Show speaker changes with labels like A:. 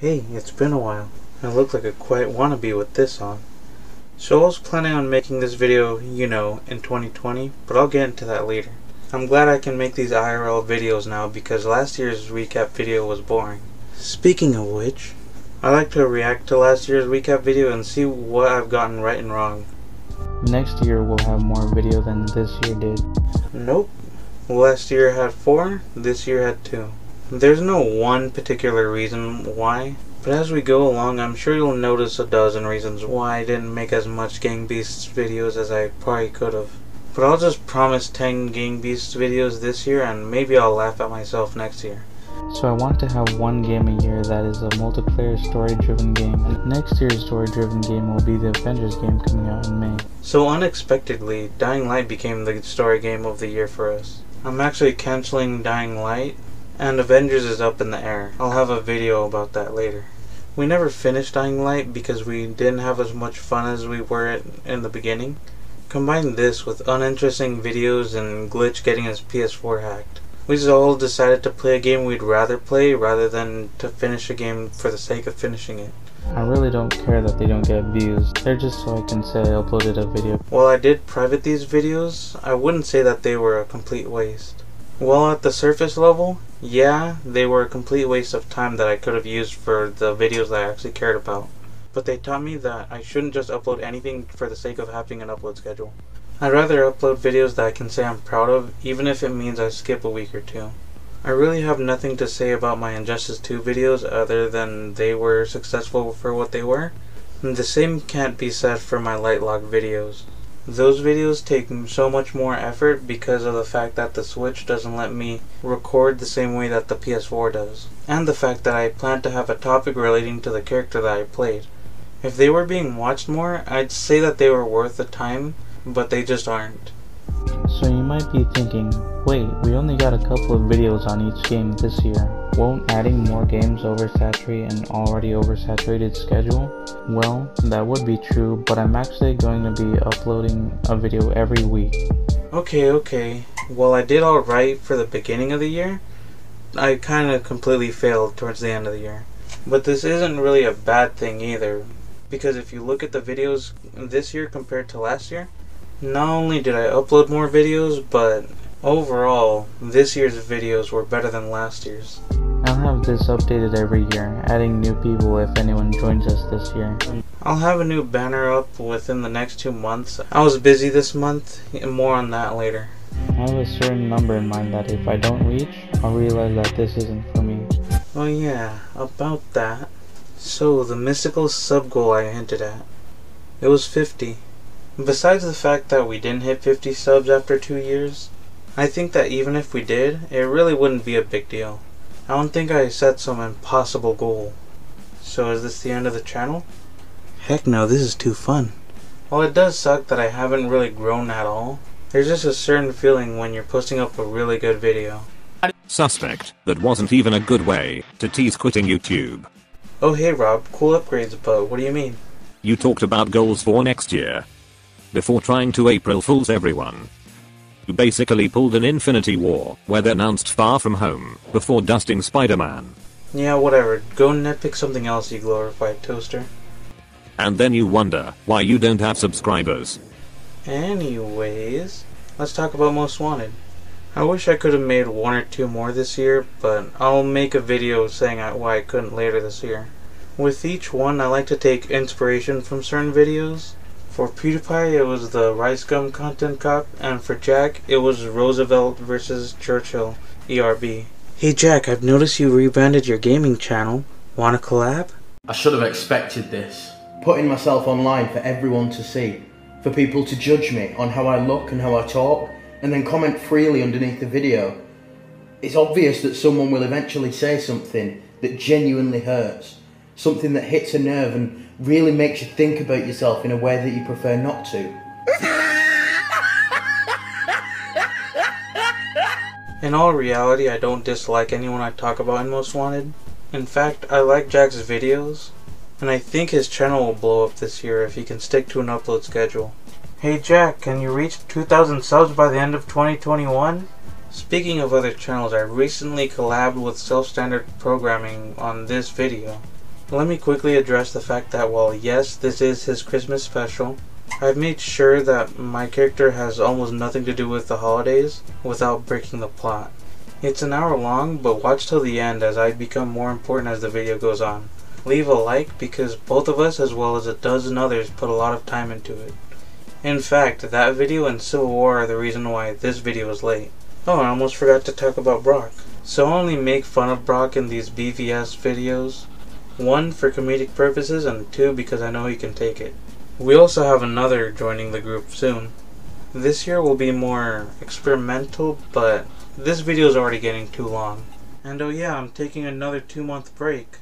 A: Hey, it's been a while. I look like a quiet wannabe with this on. So I was planning on making this video, you know, in 2020, but I'll get into that later. I'm glad I can make these IRL videos now because last year's recap video was boring. Speaking of which, I like to react to last year's recap video and see what I've gotten right and wrong.
B: Next year we'll have more video than this year did.
A: Nope. Last year had four, this year had two. There's no one particular reason why, but as we go along, I'm sure you'll notice a dozen reasons why I didn't make as much Gang Beasts videos as I probably could have. But I'll just promise 10 Gang Beasts videos this year and maybe I'll laugh at myself next year.
B: So I want to have one game a year that is a multiplayer story-driven game. Next year's story-driven game will be the Avengers game coming out in May.
A: So unexpectedly, Dying Light became the story game of the year for us. I'm actually canceling Dying Light and Avengers is up in the air. I'll have a video about that later. We never finished Dying Light because we didn't have as much fun as we were in the beginning. Combine this with uninteresting videos and Glitch getting his PS4 hacked. We just all decided to play a game we'd rather play rather than to finish a game for the sake of finishing it.
B: I really don't care that they don't get views. They're just so I can say I uploaded a video.
A: While I did private these videos, I wouldn't say that they were a complete waste. Well, at the surface level, yeah, they were a complete waste of time that I could have used for the videos that I actually cared about. But they taught me that I shouldn't just upload anything for the sake of having an upload schedule. I'd rather upload videos that I can say I'm proud of, even if it means I skip a week or two. I really have nothing to say about my Injustice 2 videos other than they were successful for what they were. And the same can't be said for my Lightlock videos. Those videos take so much more effort because of the fact that the Switch doesn't let me record the same way that the PS4 does. And the fact that I plan to have a topic relating to the character that I played. If they were being watched more, I'd say that they were worth the time, but they just aren't.
B: So you might be thinking, wait, we only got a couple of videos on each game this year. Won't adding more games oversaturate an already oversaturated schedule? Well, that would be true, but I'm actually going to be uploading a video every week.
A: Okay, okay. Well, I did alright for the beginning of the year. I kind of completely failed towards the end of the year. But this isn't really a bad thing either, because if you look at the videos this year compared to last year, not only did I upload more videos, but overall, this year's videos were better than last year's.
B: I'll have this updated every year, adding new people if anyone joins us this year.
A: I'll have a new banner up within the next two months. I was busy this month, and more on that later.
B: I have a certain number in mind that if I don't reach, I'll realize that this isn't for me.
A: Oh yeah, about that. So, the mystical sub goal I hinted at. It was 50. Besides the fact that we didn't hit 50 subs after two years, I think that even if we did, it really wouldn't be a big deal. I don't think I set some impossible goal. So is this the end of the channel? Heck no, this is too fun. While it does suck that I haven't really grown at all, there's just a certain feeling when you're posting up a really good video.
C: Suspect, that wasn't even a good way to tease quitting YouTube.
A: Oh hey Rob, cool upgrades but what do you mean?
C: You talked about goals for next year before trying to April Fools everyone. You basically pulled an Infinity War, where they announced Far From Home, before dusting Spider-Man.
A: Yeah, whatever. Go nitpick something else, you glorified toaster.
C: And then you wonder why you don't have subscribers.
A: Anyways, let's talk about Most Wanted. I wish I could have made one or two more this year, but I'll make a video saying why I couldn't later this year. With each one, I like to take inspiration from certain videos, for PewDiePie, it was the Rice Gum Content Cop, and for Jack, it was Roosevelt versus Churchill, ERB. Hey Jack, I've noticed you rebranded your gaming channel. Wanna collab?
D: I should have expected this. Putting myself online for everyone to see, for people to judge me on how I look and how I talk, and then comment freely underneath the video. It's obvious that someone will eventually say something that genuinely hurts, something that hits a nerve and really makes you think about yourself in a way that you prefer not to.
A: In all reality, I don't dislike anyone I talk about in Most Wanted. In fact, I like Jack's videos, and I think his channel will blow up this year if he can stick to an upload schedule. Hey Jack, can you reach 2,000 subs by the end of 2021? Speaking of other channels, I recently collabed with Self Standard Programming on this video. Let me quickly address the fact that while yes, this is his Christmas special, I've made sure that my character has almost nothing to do with the holidays without breaking the plot. It's an hour long, but watch till the end as I become more important as the video goes on. Leave a like because both of us as well as a dozen others put a lot of time into it. In fact, that video and Civil War are the reason why this video is late. Oh, I almost forgot to talk about Brock. So only make fun of Brock in these BVS videos. One, for comedic purposes, and two, because I know he can take it. We also have another joining the group soon. This year will be more experimental, but this video is already getting too long. And oh yeah, I'm taking another two month break.